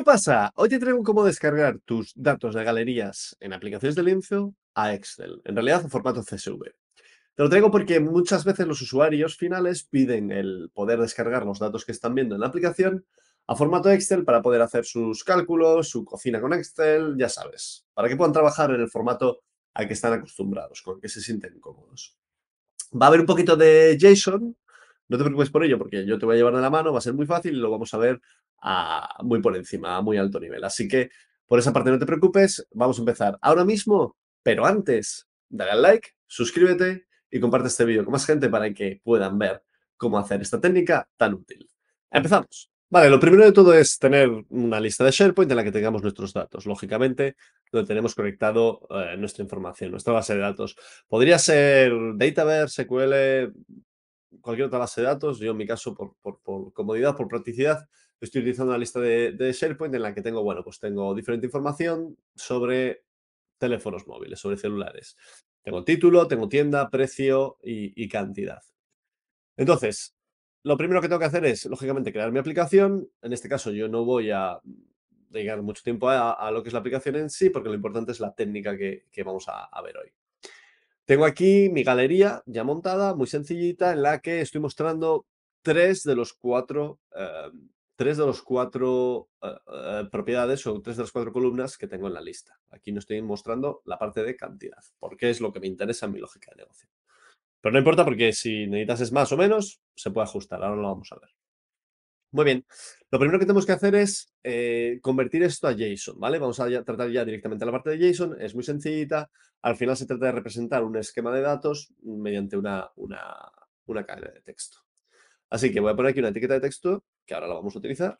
¿Qué pasa? Hoy te traigo cómo descargar tus datos de galerías en aplicaciones de lienzo a Excel, en realidad en formato CSV. Te lo traigo porque muchas veces los usuarios finales piden el poder descargar los datos que están viendo en la aplicación a formato Excel para poder hacer sus cálculos, su cocina con Excel, ya sabes, para que puedan trabajar en el formato al que están acostumbrados, con el que se sienten cómodos. Va a haber un poquito de JSON, no te preocupes por ello, porque yo te voy a llevar de la mano, va a ser muy fácil y lo vamos a ver muy por encima, a muy alto nivel. Así que por esa parte no te preocupes, vamos a empezar ahora mismo, pero antes, dale al like, suscríbete y comparte este vídeo con más gente para que puedan ver cómo hacer esta técnica tan útil. Empezamos. Vale, lo primero de todo es tener una lista de SharePoint en la que tengamos nuestros datos. Lógicamente, donde tenemos conectado eh, nuestra información, nuestra base de datos. Podría ser Dataverse, SQL, cualquier otra base de datos. Yo en mi caso, por, comodidad, por practicidad, estoy utilizando una lista de, SharePoint en la que tengo, bueno, pues tengo diferente información sobre teléfonos móviles, sobre celulares. Tengo título, tengo tienda, precio y, cantidad. Entonces, lo primero que tengo que hacer es, lógicamente, crear mi aplicación. En este caso, yo no voy a dedicar mucho tiempo a, lo que es la aplicación en sí, porque lo importante es la técnica que, vamos a ver hoy. Tengo aquí mi galería ya montada, muy sencillita, en la que estoy mostrando tres de los cuatro, em, tres de los cuatro eh, eh, propiedades o tres de las cuatro columnas que tengo en la lista. Aquí no estoy mostrando la parte de cantidad, porque es lo que me interesa en mi lógica de negocio. Pero no importa porque si necesitas es más o menos, se puede ajustar. Ahora lo vamos a ver. Muy bien. Lo primero que tenemos que hacer es eh, convertir esto a JSON, ¿vale? Vamos a tratar ya directamente la parte de JSON. Es muy sencillita. Al final se trata de representar un esquema de datos mediante una, una, cadena de texto. Así que voy a poner aquí una etiqueta de texto, que ahora la vamos a utilizar.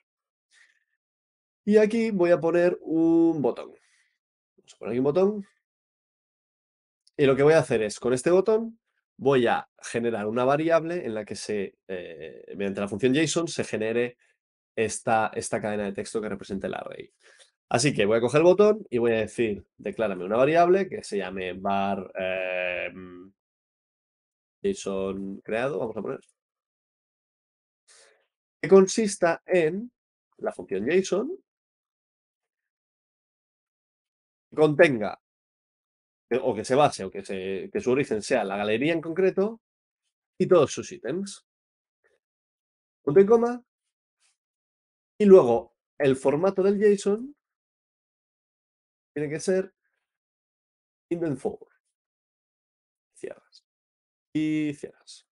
Y aquí voy a poner un botón. Vamos a poner aquí un botón. Y lo que voy a hacer es, con este botón, voy a generar una variable en la que se, eh, mediante la función JSON se genere esta, esta cadena de texto que represente el array. Así que voy a coger el botón y voy a decir, declárame una variable que se llame var em, JSON creado, vamos a poner, que consista en la función JSON que contenga o que se base o que, que su origen sea la galería en concreto y todos sus ítems. Punto y coma. Y luego el formato del JSON tiene que ser indent for. Cierras. Y cierras.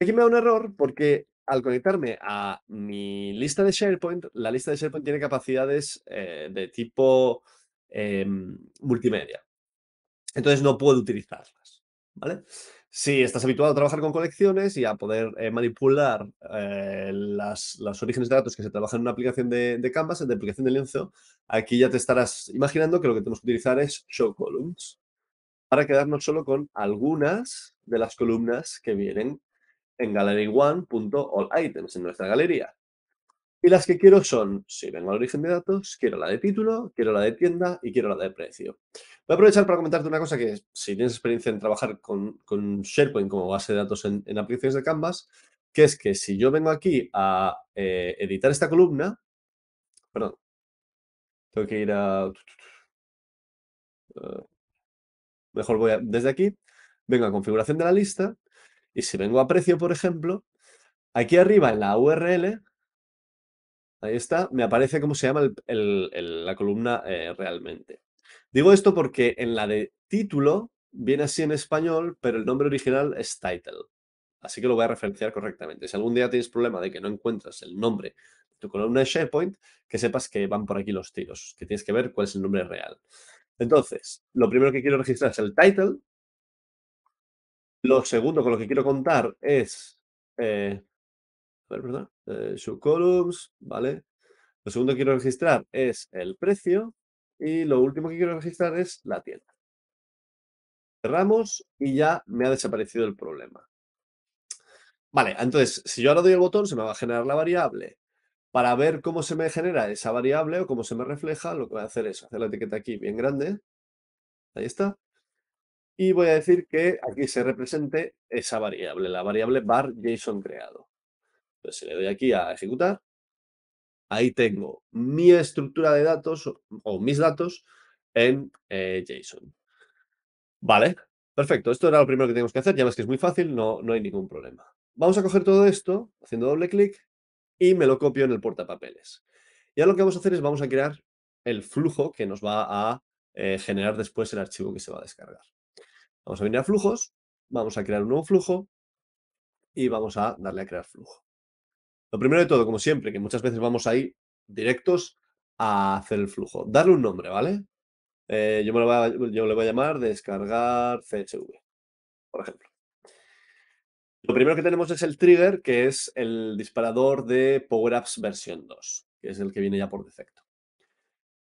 Aquí me da un error porque al conectarme a mi lista de SharePoint, la lista de SharePoint tiene capacidades eh, de tipo em, multimedia entonces no puedo utilizarlas, ¿vale? Si estás habituado a trabajar con colecciones y a poder eh, manipular eh, las, los orígenes de datos que se trabajan en una aplicación de, de Canvas, de aplicación de lienzo, aquí ya te estarás imaginando que lo que tenemos que utilizar es show columns para quedarnos solo con algunas de las columnas que vienen en gallery1.allItems, en nuestra galería. Y las que quiero son, si vengo al origen de datos, quiero la de título, quiero la de tienda y quiero la de precio. Voy a aprovechar para comentarte una cosa que si tienes experiencia en trabajar con, SharePoint como base de datos en, aplicaciones de Canvas, que es que si yo vengo aquí a eh, editar esta columna, perdón, tengo que ir a... Eh, mejor voy a, desde aquí, vengo a configuración de la lista y si vengo a precio, por ejemplo, aquí arriba en la URL Ahí está, me aparece cómo se llama la columna eh, realmente. Digo esto porque en la de título viene así en español, pero el nombre original es title. Así que lo voy a referenciar correctamente. Si algún día tienes problema de que no encuentras el nombre de tu columna de SharePoint, que sepas que van por aquí los tiros, que tienes que ver cuál es el nombre real. Entonces, lo primero que quiero registrar es el title. Lo segundo con lo que quiero contar es eh, a ver, perdón, eh, columns, ¿vale? Lo segundo que quiero registrar es el precio y lo último que quiero registrar es la tienda. Cerramos y ya me ha desaparecido el problema. Vale, entonces, si yo ahora doy el botón, se me va a generar la variable. Para ver cómo se me genera esa variable o cómo se me refleja, lo que voy a hacer es hacer la etiqueta aquí bien grande. Ahí está. Y voy a decir que aquí se represente esa variable, la variable var JSON creado. Entonces, si le doy aquí a ejecutar, ahí tengo mi estructura de datos o, mis datos en eh, JSON. Vale, perfecto. Esto era lo primero que tenemos que hacer. Ya ves que es muy fácil, no, no hay ningún problema. Vamos a coger todo esto, haciendo doble clic, y me lo copio en el portapapeles. Y ahora lo que vamos a hacer es vamos a crear el flujo que nos va a eh, generar después el archivo que se va a descargar. Vamos a venir a flujos, vamos a crear un nuevo flujo y vamos a darle a crear flujo. Lo primero de todo, como siempre, que muchas veces vamos ahí directos a hacer el flujo. Darle un nombre, ¿vale? Eh, yo, lo voy a, le voy a llamar descargar CSV, por ejemplo. Lo primero que tenemos es el trigger, que es el disparador de Power Apps versión 2, que es el que viene ya por defecto.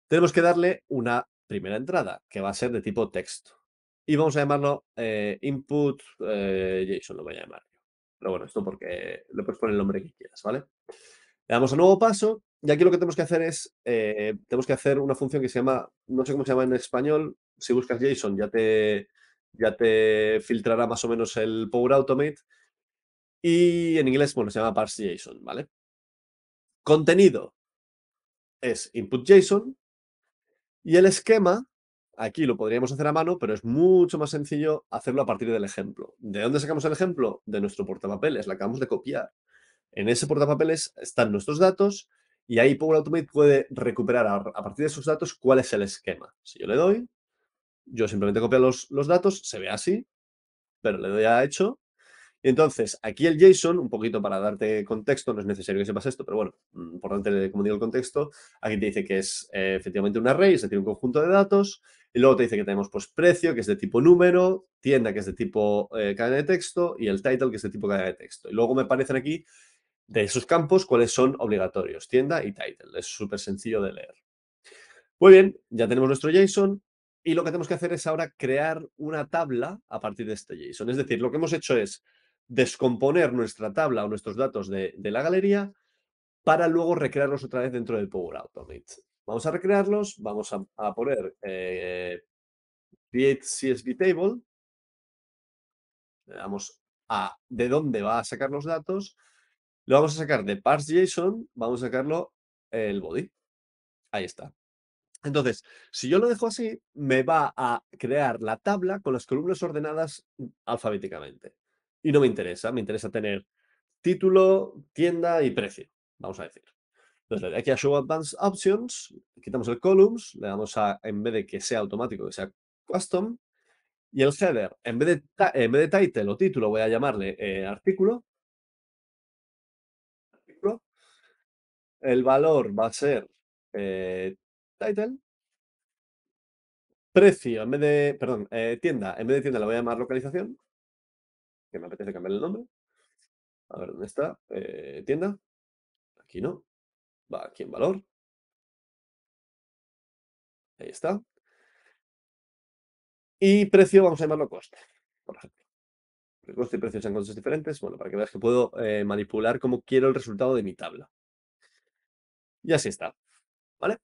Tenemos que darle una primera entrada, que va a ser de tipo texto. Y vamos a llamarlo eh, input eh, JSON, lo voy a llamar. Pero bueno, esto porque le puedes poner el nombre que quieras, ¿vale? Le damos a nuevo paso y aquí lo que tenemos que hacer es, eh, tenemos que hacer una función que se llama, no sé cómo se llama en español, si buscas JSON ya te, ya te filtrará más o menos el Power Automate. Y en inglés, bueno, se llama parse JSON, ¿vale? Contenido es input JSON y el esquema Aquí lo podríamos hacer a mano, pero es mucho más sencillo hacerlo a partir del ejemplo. ¿De dónde sacamos el ejemplo? De nuestro portapapeles, la acabamos de copiar. En ese portapapeles están nuestros datos y ahí Power Automate puede recuperar a, partir de esos datos cuál es el esquema. Si yo le doy, yo simplemente copio los, los datos, se ve así, pero le doy a hecho entonces, aquí el JSON, un poquito para darte contexto, no es necesario que sepas esto, pero bueno, mm, importante como digo el contexto, aquí te dice que es eh, efectivamente un array, es decir, un conjunto de datos, y luego te dice que tenemos pues precio, que es de tipo número, tienda, que es de tipo eh, cadena de texto, y el title, que es de tipo cadena de texto. Y luego me aparecen aquí de esos campos cuáles son obligatorios, tienda y title. Es súper sencillo de leer. Muy bien, ya tenemos nuestro JSON. Y lo que tenemos que hacer es ahora crear una tabla a partir de este JSON. Es decir, lo que hemos hecho es descomponer nuestra tabla o nuestros datos de, la galería para luego recrearlos otra vez dentro del Power Automate. Vamos a recrearlos, vamos a, poner eh, create CSV table, le damos a de dónde va a sacar los datos, lo vamos a sacar de parse.json, vamos a sacarlo el body. Ahí está. Entonces, si yo lo dejo así, me va a crear la tabla con las columnas ordenadas alfabéticamente y no me interesa. Me interesa tener título, tienda y precio, vamos a decir. Entonces, aquí a Show Advanced Options, quitamos el columns, le damos a, en vez de que sea automático, que sea custom, y el header, en vez de, en vez de title o título, voy a llamarle eh, artículo. El valor va a ser eh, title. Precio, en vez de, perdón, eh, tienda, en vez de tienda le voy a llamar localización que me apetece cambiar el nombre. A ver, ¿dónde está? Eh, tienda. Aquí no. Va aquí en valor. Ahí está. Y precio, vamos a llamarlo coste, por ejemplo. El coste y precio sean cosas diferentes. Bueno, para que veas que puedo eh, manipular como quiero el resultado de mi tabla. Y así está. ¿Vale?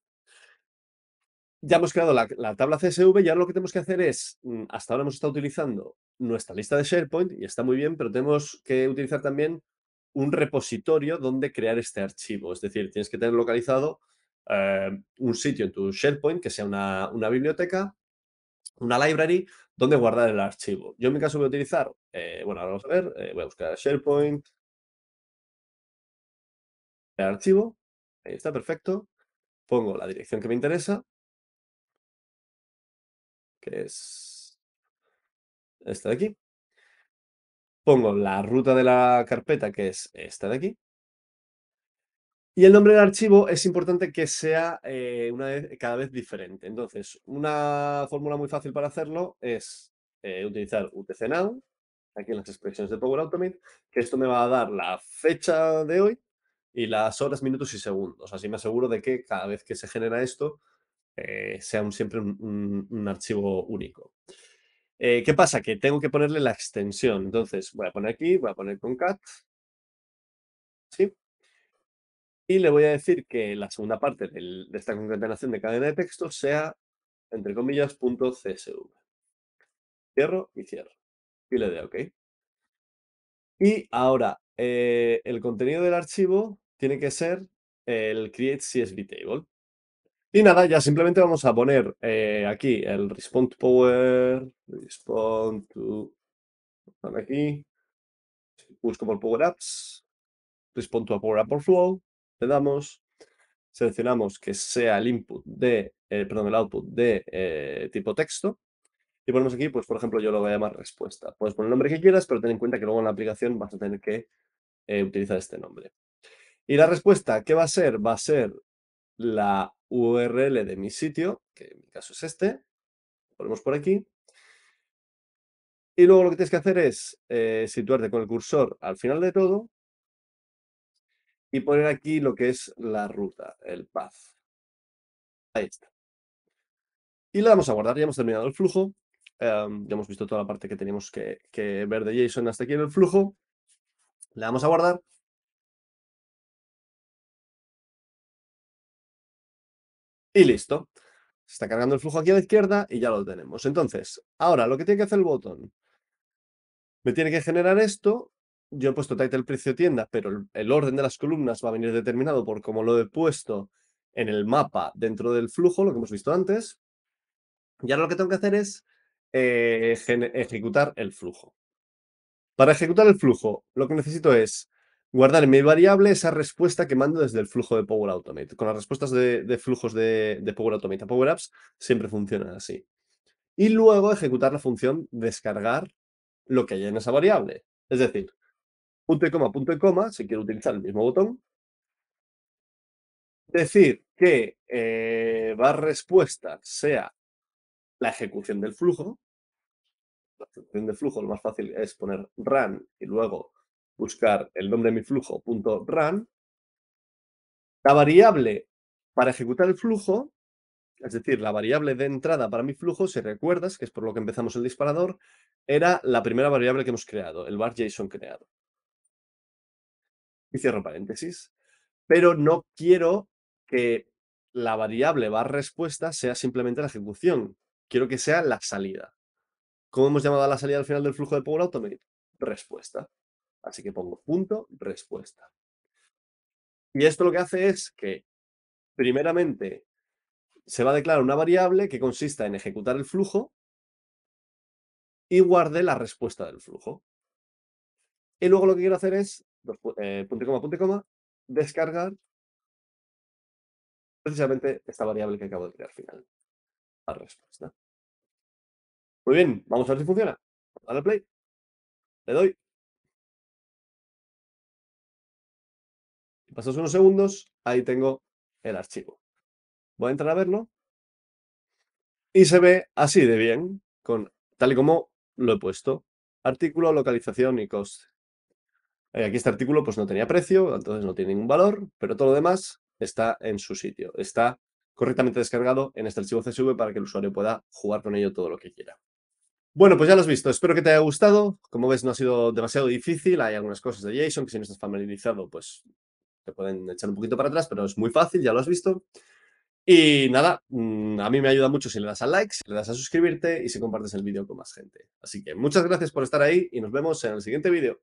Ya hemos creado la, tabla CSV y ahora lo que tenemos que hacer es, mm, hasta ahora hemos estado utilizando nuestra lista de SharePoint y está muy bien, pero tenemos que utilizar también un repositorio donde crear este archivo. Es decir, tienes que tener localizado eh, un sitio en tu SharePoint que sea una, biblioteca, una library, donde guardar el archivo. Yo en mi caso voy a utilizar, eh, bueno, ahora vamos a ver, eh, voy a buscar SharePoint, el archivo, ahí está, perfecto. Pongo la dirección que me interesa, es esta de aquí. Pongo la ruta de la carpeta, que es esta de aquí. Y el nombre del archivo es importante que sea eh, una vez, cada vez diferente. Entonces, una fórmula muy fácil para hacerlo es eh, utilizar UTC-Now, aquí en las expresiones de Power Automate, que esto me va a dar la fecha de hoy y las horas, minutos y segundos. Así me aseguro de que cada vez que se genera esto, eh, sea siempre un, archivo único. Eh, ¿Qué pasa? Que tengo que ponerle la extensión. Entonces, voy a poner aquí, voy a poner concat. ¿Sí? Y le voy a decir que la segunda parte de esta concatenación de cadena de texto sea, entre comillas, punto .csv. Cierro y cierro. Y le doy OK. Y ahora, eh, el contenido del archivo tiene que ser el create CSV table. Y nada, ya simplemente vamos a poner eh, aquí el respond to power, respond to, aquí, busco por power apps, respond to a power app flow, le damos, seleccionamos que sea el input de, eh, perdón, el output de eh, tipo texto, y ponemos aquí, pues por ejemplo, yo lo voy a llamar respuesta. Puedes poner el nombre que quieras, pero ten en cuenta que luego en la aplicación vas a tener que utilizar este nombre. Y la respuesta, ¿qué va a ser? Va a ser la URL de mi sitio, que en mi caso es este, ponemos por aquí. Y luego lo que tienes que hacer es eh, situarte con el cursor al final de todo y poner aquí lo que es la ruta, el path. Ahí está. Y le damos a guardar, ya hemos terminado el flujo. Em, ya hemos visto toda la parte que teníamos que, que ver de JSON hasta aquí en el flujo. Le damos a guardar. Y listo. Está cargando el flujo aquí a la izquierda y ya lo tenemos. Entonces, ahora lo que tiene que hacer el botón, me tiene que generar esto. Yo he puesto title precio tienda, pero el, orden de las columnas va a venir determinado por cómo lo he puesto en el mapa dentro del flujo, lo que hemos visto antes. Y ahora lo que tengo que hacer es eh, ejecutar el flujo. Para ejecutar el flujo, lo que necesito es guardar en mi variable esa respuesta que mando desde el flujo de Power Automate. Con las respuestas de, flujos de, Power Automate a Power Apps siempre funcionan así. Y luego ejecutar la función descargar lo que hay en esa variable. Es decir, punto y coma, punto y coma, si quiero utilizar el mismo botón. Decir que eh, var respuesta sea la ejecución del flujo. La ejecución del flujo, lo más fácil es poner run y luego buscar el nombre de mi flujo, punto run. La variable para ejecutar el flujo, es decir, la variable de entrada para mi flujo, si recuerdas, que es por lo que empezamos el disparador, era la primera variable que hemos creado, el var JSON creado. Y cierro paréntesis. Pero no quiero que la variable var respuesta sea simplemente la ejecución. Quiero que sea la salida. ¿Cómo hemos llamado a la salida al final del flujo de Power Automate? Respuesta. Así que pongo punto respuesta. Y esto lo que hace es que, primeramente, se va a declarar una variable que consista en ejecutar el flujo y guarde la respuesta del flujo. Y luego lo que quiero hacer es, eh, punto y coma, punto y coma, descargar precisamente esta variable que acabo de crear final. La respuesta. Muy bien, vamos a ver si funciona. Dale play. Le doy. Pasos unos segundos, ahí tengo el archivo. Voy a entrar a verlo. Y se ve así de bien, con, tal y como lo he puesto. Artículo, localización y coste. Eh, aquí este artículo pues no tenía precio, entonces no tiene ningún valor, pero todo lo demás está en su sitio. Está correctamente descargado en este archivo CSV para que el usuario pueda jugar con ello todo lo que quiera. Bueno, pues ya lo has visto. Espero que te haya gustado. Como ves, no ha sido demasiado difícil. Hay algunas cosas de JSON que si no estás familiarizado, pues pueden echar un poquito para atrás, pero es muy fácil, ya lo has visto. Y nada, mm, a mí me ayuda mucho si le das al like, si le das a suscribirte y si compartes el vídeo con más gente. Así que muchas gracias por estar ahí y nos vemos en el siguiente vídeo.